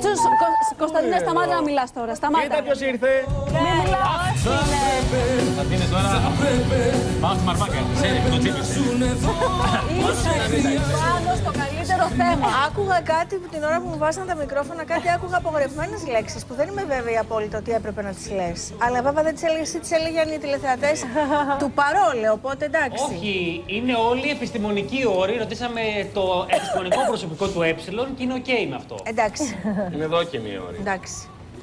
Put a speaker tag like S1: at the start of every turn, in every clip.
S1: Τσους, Κω- Κωνσταντίνε, σταμάτα να μιλάς τώρα. Σταμάτα.
S2: Κοίτα ποιος ήρθε.
S1: Μην μιλάς.
S3: Κωνσταντίνε τώρα. Πάω στη Μαρμάκα. Ξέρει, το τσίπησε.
S1: Είσαι πάνω στο καλύτερο θέμα.
S4: Άκουγα κάτι που την ώρα που μου βάσαν τα μικρόφωνα, κάτι άκουγα απογορευμένε λέξεις που δεν είμαι βέβαιη απόλυτα ότι έπρεπε να τις λες. Αλλά βέβαια δεν τις έλεγε εσύ, τις έλεγαν οι τηλεθεατές του παρόλε. Οπότε εντάξει.
S3: Όχι, είναι όλοι επιστημονικοί όροι. Ρωτήσαμε το επιστημονικό προσωπικό του ε και είναι ΟΚ με αυτό.
S4: Εντάξει.
S2: Είναι δόκιμοι όροι.
S4: εντάξει.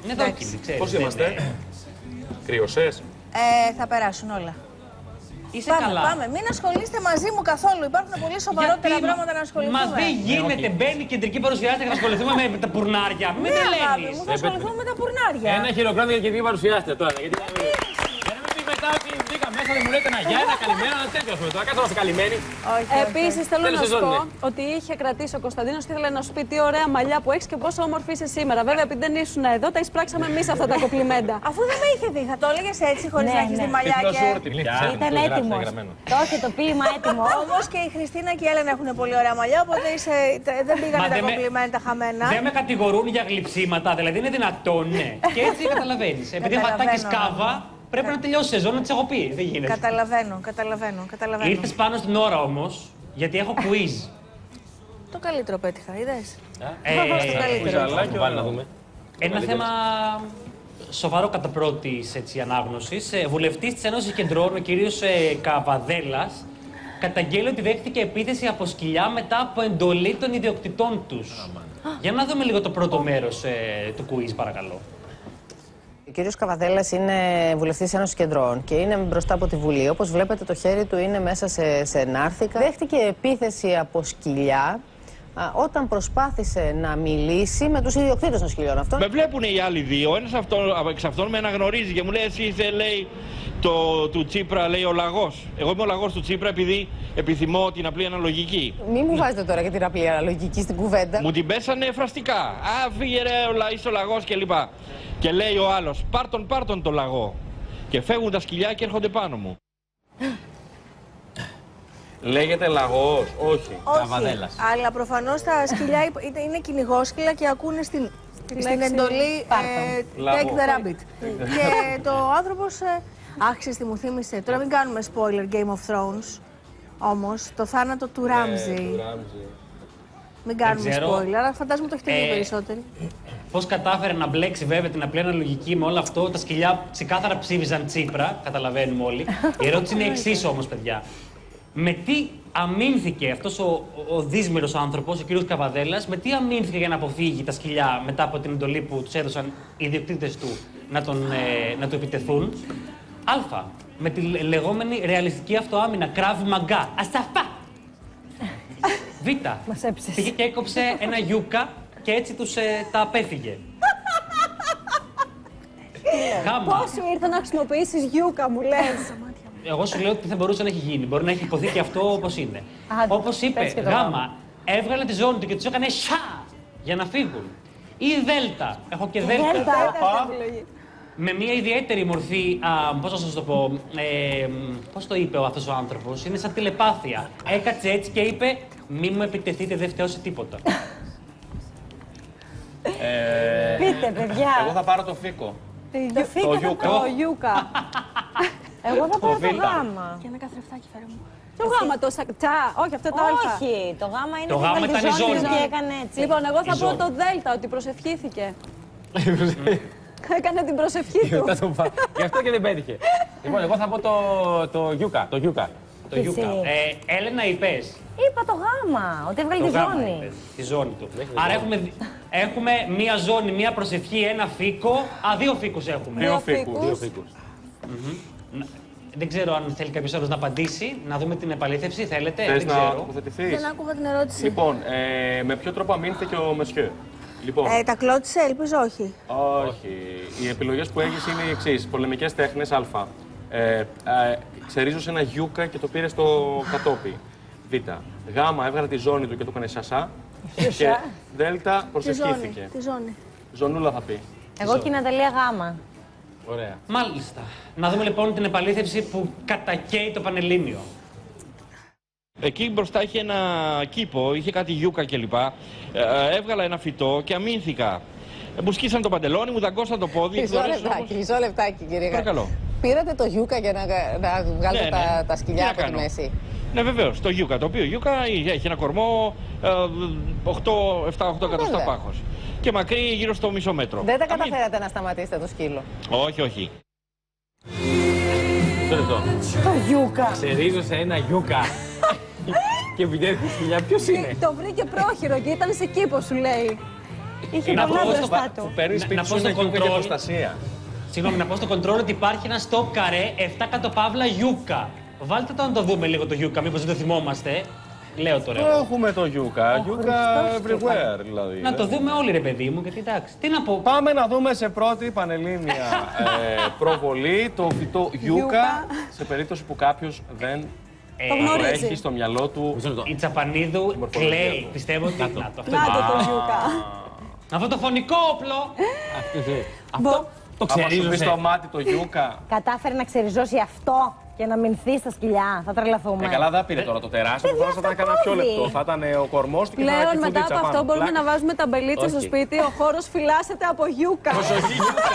S3: Είναι
S4: εντάξει.
S3: δόκιμη, ξέρεις.
S2: Πώς
S3: δεν
S2: είμαστε.
S3: είναι.
S2: Κρυωσές.
S4: Ε, θα περάσουν όλα.
S3: Είσαι
S4: πάμε,
S3: καλά.
S4: πάμε. Μην ασχολείστε μαζί μου καθόλου. Υπάρχουν πολύ σοβαρότερα
S3: Γιατί,
S4: πράγματα να
S3: Μα
S4: ασχοληθούμε.
S3: δεν γίνεται. Μπαίνει η κεντρική παρουσιάστρια και να ασχοληθούμε με τα πουρνάρια. Μην
S4: Ναι,
S3: με
S4: αγάπη
S3: τρελαίνεις.
S4: μου, θα ασχοληθούμε με τα πουρνάρια.
S5: Ένα χειροκρότημα για την κεντρική παρουσιάστρια τώρα. Γιατί να μην- Για να μην πει μετά ότι μπήκα μέσα δεν μου λέτε ένα γεια, ένα καλημέρα, ένα τέτοιο. ας πούμε. Τώρα κάτω να είστε καλυμμένοι.
S4: Όχι, όχι,
S1: Επίσης, θέλω
S5: Τέλος
S1: να σου
S5: σεζόν
S1: πω
S5: είναι.
S1: ότι είχε κρατήσει ο Κωνσταντίνος και ήθελε να σου πει τι ωραία μαλλιά που έχεις και πόσο όμορφη είσαι σήμερα. Βέβαια, επειδή δεν ήσουν εδώ, τα εισπράξαμε εμείς αυτά τα κοπλιμέντα.
S4: Αφού δεν με είχε δει, θα το έλεγες έτσι χωρίς
S6: Ναι,
S4: να έχεις
S6: ναι.
S4: δει μαλλιά και.
S2: Τυφλοσούρτη πια.
S6: Ήταν
S2: Το γράψα
S6: έτοιμο.
S2: γραμμένο.
S6: Το έχει το ποίημα έτοιμο.
S4: Όμως και η Χριστίνα και η Έλενα έχουν πολύ ωραία μαλλιά, οπότε είσαι, δεν πήγανε
S3: Μα
S4: τα
S3: δεν με-
S4: κομπλιμέντα χαμένα.
S3: Δεν με κατηγορούν για γλυψίματα, δηλαδή είναι δυνατόν, ναι. Και έτσι καταλαβαίνεις. Επειδή
S4: Καταλαβαίνω.
S3: βατάκι σκάβα, πρέπει να τελειώσει η σεζόν να τη έχω πει. Δεν γίνεται.
S4: Καταλαβαίνω, καταλαβαίνω, καταλαβαίνω.
S3: Ήρθες πάνω στην ώρα όμως, γιατί έχω quiz.
S4: Το καλύτερο πέτυχα, είδες;
S3: Ε,
S4: το καλύτερο.
S5: Βάλει βάλει να δούμε.
S3: Ένα θέμα σοβαρό κατά πρώτης ανάγνωσης. Βουλευτής της Ένωσης Κεντρών, ο κ. Καβαδέλας, καταγγέλει ότι δέχτηκε επίθεση από σκυλιά μετά από εντολή των ιδιοκτητών τους. Για να δούμε λίγο το πρώτο μέρος του quiz, παρακαλώ.
S7: Ο κύριος Καβαδέλας είναι βουλευτής Ένωσης Κεντρών και είναι μπροστά από τη Βουλή. Όπως βλέπετε, το χέρι του είναι μέσα σε, σε νάρθηκα. Δέχτηκε επίθεση από σκυλιά α, όταν προσπάθησε να μιλήσει με τους ιδιοκτήτες των σκυλιών αυτών.
S8: Με βλέπουν οι άλλοι δύο. Ένας εξ αυτών με αναγνωρίζει και μου λέει: Εσύ είσαι, λέει, το, του Τσίπρα, λέει ο λαγός. Εγώ είμαι ο λαγός του Τσίπρα επειδή επιθυμώ την απλή αναλογική.
S7: Μην μου βάζετε τώρα και την απλή αναλογική στην κουβέντα.
S8: Μου την πέσανε φραστικά. Α, φύγε ρε, ο λα- είσαι ο λαγός κλπ. Και λέει ο άλλος: Πάρ τον, πάρ τον το λαγό. Και φεύγουν τα σκυλιά και έρχονται πάνω μου.
S2: Λέγεται λαγός. Όχι.
S4: Όχι.
S5: Καβαδέλας.
S4: Αλλά προφανώς τα σκυλιά υπ- είναι- είναι κυνηγόσκυλα και ακούνε στην, στην
S1: λέξη
S4: εντολή ε,
S2: Λαγό.
S4: Take the rabbit. και το άνθρωπος. Ε, αχ, ξέρεις τι μου θύμισε. Τώρα μην κάνουμε spoiler Game of Thrones. Όμως το θάνατο του Ράμζι.
S2: Ε, του Ράμζι.
S4: Μην κάνουμε
S3: ξέρω.
S4: spoiler, αλλά φαντάζομαι το έχετε δει
S3: Ε,
S4: περισσότεροι.
S3: Πώς κατάφερε να μπλέξει βέβαια την απλή αναλογική με όλο αυτό. Τα σκυλιά ξεκάθαρα ψήφιζαν Τσίπρα, καταλαβαίνουμε όλοι. Η ερώτηση είναι εξή όμως, παιδιά. Με τι αμήνθηκε αυτός ο, ο, ο δύσμηρο άνθρωπος, ο κ. Καβαδέλας, με τι αμήνθηκε για να αποφύγει τα σκυλιά μετά από την εντολή που τους έδωσαν οι ιδιοκτήτες του να, τον, ε, να του επιτεθούν; Α. Με τη λε- λεγόμενη ρεαλιστική αυτοάμυνα, κράβη μαγκά. Ασταφά! Β.
S6: Μας έψες.
S3: Πήγε και έκοψε ένα γιούκα και έτσι τους ε, τα απέφυγε. Γάμα.
S1: Πώ σου ήρθε να χρησιμοποιήσει γιούκα, μου λε.
S3: Εγώ σου λέω ότι θα μπορούσε να έχει γίνει. Μπορεί να έχει υποθεί και αυτό όπω είναι.
S6: Άντε,
S3: Όπω είπε,
S6: πες και το
S3: γάμα,
S6: γάμα.
S3: έβγαλε τη ζώνη του και του έκανε σα για να φύγουν. Ή δέλτα. Έχω και δέλτα. Με μια ιδιαίτερη μορφή, α, πώς να σας το πω, ε, πώς το είπε ο αυτός ο άνθρωπος, είναι σαν τηλεπάθεια. Έκατσε έτσι και είπε, μη μου επιτεθείτε, δεν φταίω σε τίποτα.
S6: Πείτε, παιδιά.
S2: Εγώ θα πάρω το φίκο.
S6: Το φύγα θα
S2: γιούκα.
S6: πω.
S1: Το γιούκα.
S6: Εγώ θα πάω το
S2: βίλτα.
S6: γάμα.
S4: Και ένα καθρεφτάκι φέρε μου.
S1: Το γάμα, το σακτά. Όχι, αυτό το α.
S6: Όχι, το γάμα είναι
S3: Το
S6: που
S3: γάμα
S6: έβαλε τη
S3: ήταν η
S6: ζώνη
S3: ζώνη.
S6: και έκανε έτσι.
S1: Λοιπόν, εγώ θα
S3: Η
S1: πω
S3: ζώνη.
S1: το δέλτα, ότι προσευχήθηκε. Έκανε την προσευχή του.
S5: Θα τον φά- Γι' αυτό και δεν πέτυχε. Λοιπόν, εγώ θα πω το, το γιούκα. Το γιούκα.
S3: Το γιούκα.
S6: εσύ.
S3: Ε, Έλενα, είπες.
S6: Είπα το γάμα, ότι έβγαλε
S3: Το
S6: τη
S3: γάμα
S6: ζώνη.
S3: είπες, Τη ζώνη του. Άρα έχουμε, δι- έχουμε μία ζώνη, μία προσευχή, ένα φίκο. Α, δύο φίκους έχουμε.
S1: Δύο
S2: φίκους.
S5: Δύο
S1: φίκους.
S5: φίκους.
S3: Να- Δεν ξέρω αν θέλει κάποιος άλλος να απαντήσει. Να δούμε την επαλήθευση. Θέλετε,
S2: Θες
S3: δεν
S2: να
S3: ξέρω.
S2: τοποθετηθείς;
S4: Δεν άκουγα την ερώτηση.
S2: Λοιπόν, ε, με ποιο τρόπο αμήνθηκε ο Μεσιέ. Λοιπόν,
S4: Ε, τα κλώτησε, ελπίζω όχι.
S2: όχι. Οι επιλογές που έχεις είναι οι εξής. Πολεμικές τέχνες Α. Ε, ε, ξερίζωσε ένα γιούκα και το πήρε στο κατόπι. Β. Γ. Έβγαλε τη ζώνη του και το έκανε σασά. και Δ.
S4: Τη ζώνη.
S2: Προσευχήθηκε.
S4: Τη ζώνη.
S2: Ζωνούλα θα πει.
S6: Εγώ και η Ναταλία γάμα.
S5: Ωραία.
S3: Μάλιστα. Να δούμε λοιπόν την επαλήθευση που κατακαίει το Πανελλήνιο.
S8: Εκεί μπροστά είχε ένα κήπο, είχε κάτι γιούκα κλπ. Ε, έβγαλα ένα φυτό και αμήνθηκα. Ε, Μου σκίσαν το παντελόνι, μου δαγκώσαν το πόδι.
S7: Μισό
S8: Δωρές όμως-
S7: λεπτάκι, μισό λεπτάκι, κύριε Γα-
S8: Παρακαλώ.
S7: Πήρατε το γιούκα για να, να βγάλετε
S8: Ναι,
S7: τα,
S8: ναι.
S7: τα
S8: Τι
S7: σκυλιά
S8: να
S7: από τη
S8: κάνω;
S7: μέση;
S8: Ναι, βεβαίως. Το Γιούκα. Το οποίο Γιούκα έχει ένα κορμό ε, 7-8 εκατοστά
S7: βέβαια.
S8: πάχος. Και μακρύ γύρω στο μισό μέτρο.
S7: Δεν τα
S8: Αμήν.
S7: καταφέρατε να σταματήσετε το σκύλο;
S8: Όχι, όχι.
S5: Μισό λεπτό.
S6: Το γιούκα.
S5: Ξερίζωσε ένα γιούκα. Και επιτέθηκε σκυλιά. Ποιος είναι;
S1: Το βρήκε πρόχειρο και ήταν σε κήπο, σου λέει.
S6: Είχε
S3: Να
S6: πολλά
S3: πω στο
S6: μπροστά
S2: Που
S6: του.
S2: παίρνεις
S3: Να-
S2: σπίτι
S3: να
S2: σου
S3: πω στο
S2: ένα γιούκα για
S3: control.
S2: προστασία.
S3: Συγγνώμη, να πω στο control ότι υπάρχει ένα stop καρέ 7 κάτω παύλα γιούκα. Βάλτε το να το δούμε λίγο το γιούκα, μήπως δεν το θυμόμαστε. Λέω τώρα. εγώ.
S2: Έχουμε το γιούκα. Γιούκα everywhere δηλαδή.
S3: Να το δούμε όλοι ρε παιδί μου, γιατί εντάξει. Τι να πω;
S2: Πάμε να δούμε σε πρώτη πανελλήνια ε, προβολή το φυτό γιούκα
S1: Γιούκα.
S2: σε περίπτωση που κάποιος δεν
S3: Ε,
S1: Το
S2: το
S1: γνωρίζει.
S2: έχει στο μυαλό του.
S5: Μισό λεπτό.
S3: Η Τσαπανίδου
S2: μορφολογία
S3: κλαίει.
S2: του.
S3: Πιστεύω ότι. Να το, αυτό.
S1: Να το το γιούκα.
S3: Αυτό το φωνικό όπλο.
S5: Αυτό, ε, Αυτό το
S2: Άμα σου πει
S5: ξερίζωσε.
S2: στο μάτι το γιούκα.
S6: Κατάφερε να ξεριζώσει αυτό και να μηνθεί στα σκυλιά. Θα τρελαθούμε.
S2: Ε, καλά, δεν πήρε τώρα το τεράστιο.
S6: Παιδιά,
S2: Προφανώ θα ήταν
S6: στο
S2: κανένα πιο
S6: πόδι.
S2: λεπτό. Θα ήταν ο κορμός του και θα
S1: Πλέον
S2: ήταν
S1: μετά από αυτό μπορούμε να βάζουμε τα μπελίτσα στο
S5: Όχι.
S1: σπίτι. Ο χώρος φυλάσσεται από γιούκα.
S2: Προσοχή, γιούκα.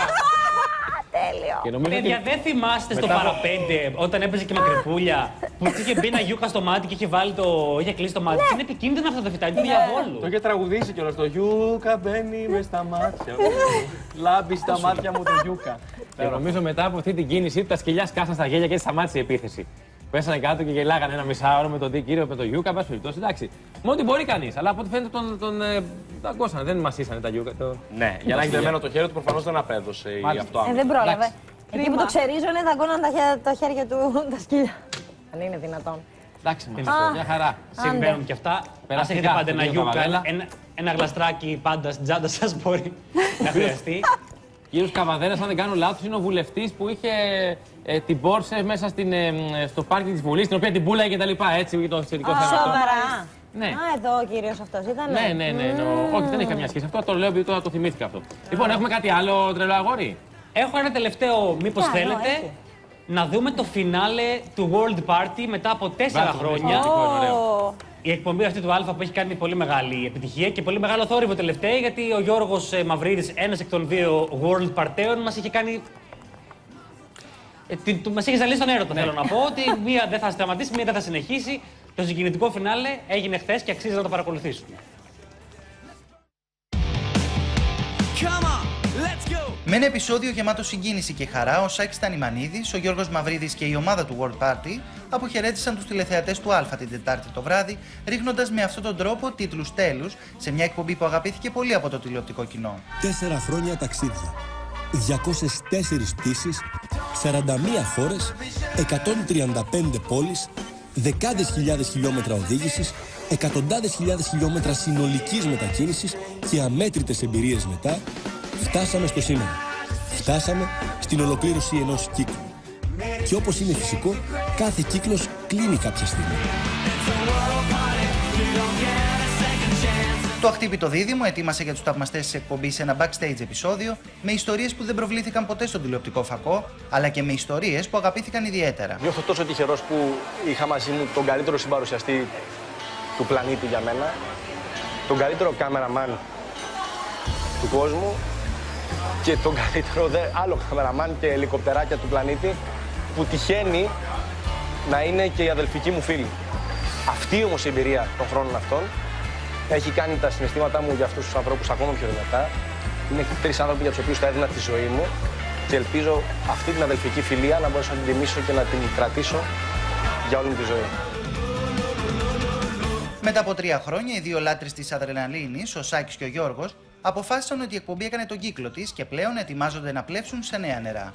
S6: Τέλειο.
S5: Και νομίζω
S3: Παιδιά,
S5: ότι
S3: δεν θυμάστε στο
S2: Μετά από-
S3: παραπέντε όταν έπαιζε και μακρυπούλια που της είχε μπει ένα γιούκα στο μάτι και είχε, βάλει το... είχε κλείσει το μάτι. της. Είναι επικίνδυνα αυτά τα φυτά, είναι του
S2: Το
S3: διαβόλου.
S2: είχε τραγουδήσει κιόλας. Το γιούκα μπαίνει με στα μάτια μου. Λάμπει στα μάτια μου το γιούκα.
S5: Και νομίζω μετά από αυτή την κίνηση τα σκυλιά σκάσαν στα γέλια και έτσι σταμάτησε η επίθεση. Πέσανε κάτω και γελάγανε ένα μισάωρο με τον τι κύριο, με τον Γιούκα, πάση περιπτώσει. Εντάξει. Με ό,τι μπορεί κανείς. Αλλά από ό,τι φαίνεται τον, τον ε, δαγκώσανε, δεν μασίσανε τα Γιούκα. Το...
S2: Ναι, για να έχει δεμένο το χέρι του προφανώς δεν απέδωσε η
S5: Μάλιστα.
S2: αυτό.
S6: Ε, δεν πρόλαβε.
S5: Εντάξει.
S6: Εκεί που το ξερίζωνε, δαγκώναν τα, χέρια- τα χέρια του τα σκυλιά. Αν είναι δυνατόν.
S5: Εντάξει, μα.
S6: Α.
S5: Μια χαρά.
S3: Συμβαίνουν και αυτά. Α
S5: Περαστικά,
S3: έχετε πάντα
S5: τον
S3: ένα
S5: κύριο
S3: γιούκα,
S5: Καβαδέλα.
S3: ένα, ένα γλαστράκι πάντα στην τσάντα σας μπορεί να χρειαστεί.
S5: Κύριος Καβαδέρας, αν δεν κάνω λάθος, είναι ο βουλευτής που είχε ε, την πόρσε μέσα στην, ε, μ, στο πάρκι της Βουλής, την οποία την πούλαγε και τα λοιπά. Έτσι, για το σχετικό θέμα. αυτό.
S6: Σοβαρά.
S5: Ναι.
S6: Α, εδώ ο κύριος αυτός ήταν.
S5: Ναι, ναι, ναι. ναι. Όχι, δεν έχει καμιά σχέση. Αυτό το λέω επειδή τώρα το θυμήθηκα αυτό. Λοιπόν, έχουμε κάτι άλλο τρελό αγόρι;
S3: Έχω ένα τελευταίο, μήπως
S6: Κι άλλο,
S3: θέλετε,
S6: έχει.
S3: να δούμε το φινάλε του World Party μετά από τέσσερα
S5: Βάλτε το
S3: χρόνια.
S5: μυστικό, είναι ωραίο.
S3: Η εκπομπή αυτή του Α που έχει κάνει πολύ μεγάλη επιτυχία και πολύ μεγάλο θόρυβο τελευταία γιατί ο Γιώργος Μαυρίδης, ένας εκ των δύο World Παρτέων, μας είχε κάνει. Ε, την- του- μας είχε ζαλίσει τον έρωτα, θέλω να πω. Ότι μία δεν θα σταματήσει, μία δεν θα συνεχίσει. Το συγκινητικό φινάλε έγινε χθες και αξίζει να το παρακολουθήσουν.
S9: Με ένα επεισόδιο γεμάτο συγκίνηση και χαρά, ο Σάκης Τανιμανίδης, ο Γιώργος Μαυρίδης και η ομάδα του World Party αποχαιρέτησαν τους τηλεθεατές του Α την Τετάρτη το βράδυ, ρίχνοντας με αυτόν τον τρόπο τίτλους τέλους σε μια εκπομπή που αγαπήθηκε πολύ από το τηλεοπτικό κοινό.
S10: Τέσσερα χρόνια ταξίδια. 204 πτήσεις, 41 χώρες, 135 πόλεις, δεκάδες χιλιάδες χιλιόμετρα οδήγησης, εκατοντάδες χιλιάδες χιλιόμετρα συνολικής μετακίνησης και αμέτρητες εμπειρίες μετά, φτάσαμε στο σήμερα. Φτάσαμε στην ολοκλήρωση ενός κύκλου. Και όπως είναι φυσικό, κάθε κύκλος κλείνει κάποια στιγμή.
S9: Το αχτύπητο δίδυμο ετοίμασε για τους θαυμαστές της εκπομπής ένα backstage επεισόδιο με ιστορίες που δεν προβλήθηκαν ποτέ στον τηλεοπτικό φακό, αλλά και με ιστορίες που αγαπήθηκαν ιδιαίτερα.
S11: Νιώθω τόσο τυχερός που είχα μαζί μου τον καλύτερο συμπαρουσιαστή του πλανήτη για μένα, τον καλύτερο κάμεραμαν του κόσμου και τον καλύτερο δε, άλλο κάμεραμαν και ελικοπτεράκια του πλανήτη που τυχαίνει να είναι και η αδελφική μου φίλη. Αυτή όμως η εμπειρία των χρόνων αυτών έχει κάνει τα συναισθήματά μου για αυτούς τους ανθρώπους ακόμα πιο δυνατά. Είναι τρεις άνθρωποι για τους οποίους θα έδινα τη ζωή μου και ελπίζω αυτή την αδελφική φιλία να μπορέσω να την τιμήσω και να την κρατήσω για όλη μου τη ζωή.
S9: Μετά από τρία χρόνια, οι δύο λάτρε της αδρεναλίνης, ο Σάκης και ο Γιώργος, αποφάσισαν ότι η εκπομπή έκανε τον κύκλο της και πλέον ετοιμάζονται να πλέψουν σε νέα νερά.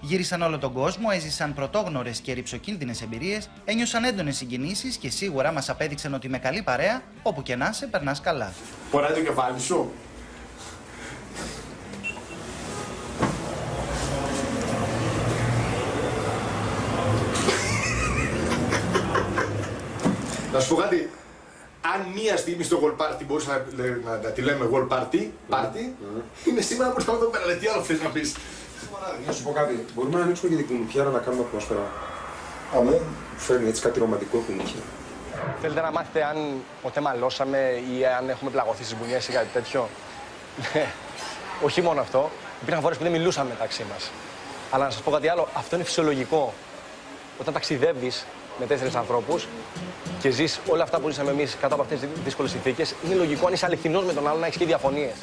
S9: Γύρισαν όλο τον κόσμο, έζησαν πρωτόγνωρες και ρηψοκίνδυνες εμπειρίες, ένιωσαν έντονες συγκινήσεις και σίγουρα μας απέδειξαν ότι με καλή παρέα, όπου και να είσαι, περνάς καλά.
S12: Φοράει το κεφάλι σου. Να σου πω κάτι. Αν μία στιγμή στο World Party μπορούσα να, να, να, τη λέμε World Party, party είναι σήμερα που ήρθαμε εδώ πέρα. λέει, Τι άλλο θες να πεις;
S13: Να σου πω κάτι. Μπορούμε να ανοίξουμε και την κουνουπιάρα να κάνουμε ατμόσφαιρα. Αμέ. Φέρνει έτσι κάτι ρομαντικό κουνουπιά.
S11: Θέλετε να μάθετε αν ποτέ μαλώσαμε ή αν έχουμε πλαγωθεί στις μπουνιές ή κάτι τέτοιο; όχι μόνο αυτό, υπήρχαν φορές που δεν μιλούσαμε μεταξύ μας. Αλλά να σας πω κάτι άλλο, αυτό είναι φυσιολογικό. Όταν ταξιδεύεις με τέσσερις ανθρώπους και ζεις όλα αυτά που ζήσαμε εμείς κάτω από αυτές τις δύσκολες συνθήκες, είναι λογικό αν είσαι αληθινός με τον άλλο να έχεις και διαφωνίες.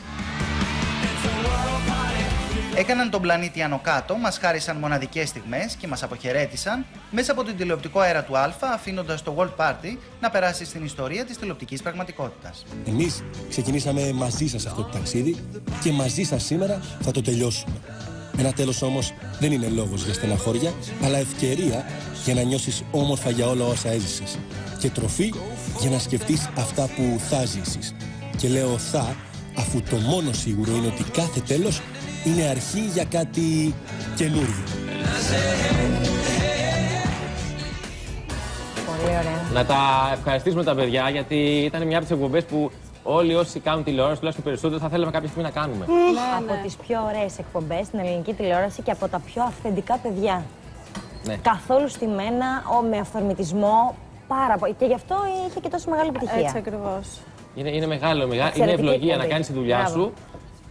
S9: Έκαναν τον πλανήτη άνω κάτω, μας χάρισαν μοναδικές στιγμές και μας αποχαιρέτησαν μέσα από την τηλεοπτικό αέρα του Α, αφήνοντας το World Party να περάσει στην ιστορία της τηλεοπτικής πραγματικότητας.
S10: Εμείς ξεκινήσαμε μαζί σας αυτό το ταξίδι και μαζί σας σήμερα θα το τελειώσουμε. Ένα τέλος όμως δεν είναι λόγος για στεναχώρια, αλλά ευκαιρία για να νιώσεις όμορφα για όλα όσα έζησες. Και τροφή για να σκεφτείς αυτά που θα ζήσεις. Και λέω θα, αφού το μόνο σίγουρο είναι ότι κάθε τέλος είναι αρχή για κάτι καινούριο.
S6: Πολύ ωραία.
S5: Να τα ευχαριστήσουμε τα παιδιά γιατί ήταν μια από τις εκπομπές που όλοι όσοι κάνουν τηλεόραση, τουλάχιστον περισσότερο, θα θέλαμε κάποια στιγμή να κάνουμε.
S6: από τις πιο ωραίες εκπομπές στην ελληνική τηλεόραση και από τα πιο αυθεντικά παιδιά.
S5: Ναι.
S6: Καθόλου στημένα, ο, με αυθορμητισμό, πάρα πολύ. Και γι' αυτό είχε και τόσο μεγάλη επιτυχία.
S1: Έτσι ακριβώς.
S5: Είναι, είναι μεγάλο, μεγά... είναι
S6: Εξαιρετική
S5: ευλογία
S6: εκπομπή.
S5: να κάνεις τη δουλειά
S6: Μπράβο.
S5: σου,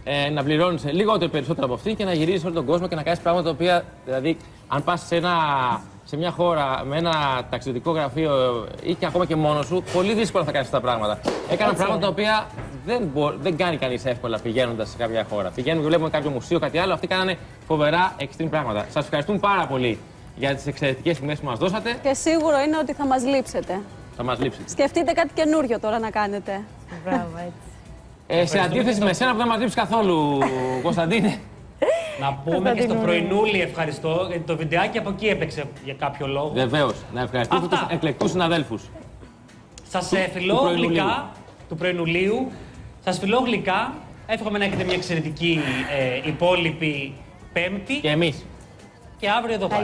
S5: ε, να πληρώνεις λιγότερο περισσότερο από αυτή και να γυρίζει όλο τον κόσμο και να κάνεις πράγματα τα οποία. Δηλαδή, αν πας σε, ένα- σε μια χώρα με ένα ταξιδιωτικό γραφείο ή και ακόμα και μόνος σου, πολύ δύσκολα θα κάνεις αυτά τα πράγματα. Έκανα πράγματα τα οποία δεν, μπο... δεν κάνει κανείς εύκολα πηγαίνοντας σε κάποια χώρα. Πηγαίνουμε και βλέπουμε κάποιο μουσείο, κάτι άλλο. Αυτοί κάνανε φοβερά extreme πράγματα. Σας ευχαριστούμε πάρα πολύ για τις εξαιρετικές στιγμές που μας δώσατε.
S1: Και σίγουρο είναι ότι θα μας λείψετε.
S5: Θα μας λείψετε.
S1: Σκεφτείτε κάτι καινούριο τώρα να κάνετε.
S6: Μπράβο, έτσι.
S5: Ε, σε αντίθεση με σένα που δεν μας λείψεις καθόλου, Κωνσταντίνε.
S3: Να πούμε και στο πρωινούλι ευχαριστώ, γιατί το βιντεάκι από εκεί έπαιξε για κάποιο λόγο.
S5: Βεβαίως. Να ευχαριστούμε
S3: Αυτά.
S5: τους εκλεκτούς συναδέλφους.
S3: Σας
S5: του
S3: φιλώ
S5: πρωινουλίου.
S3: γλυκά του πρωινουλίου. Σας φιλώ γλυκά. Εύχομαι να έχετε μια εξαιρετική ε, υπόλοιπη Πέμπτη.
S5: Και εμείς.
S3: Και αύριο εδώ πάλι.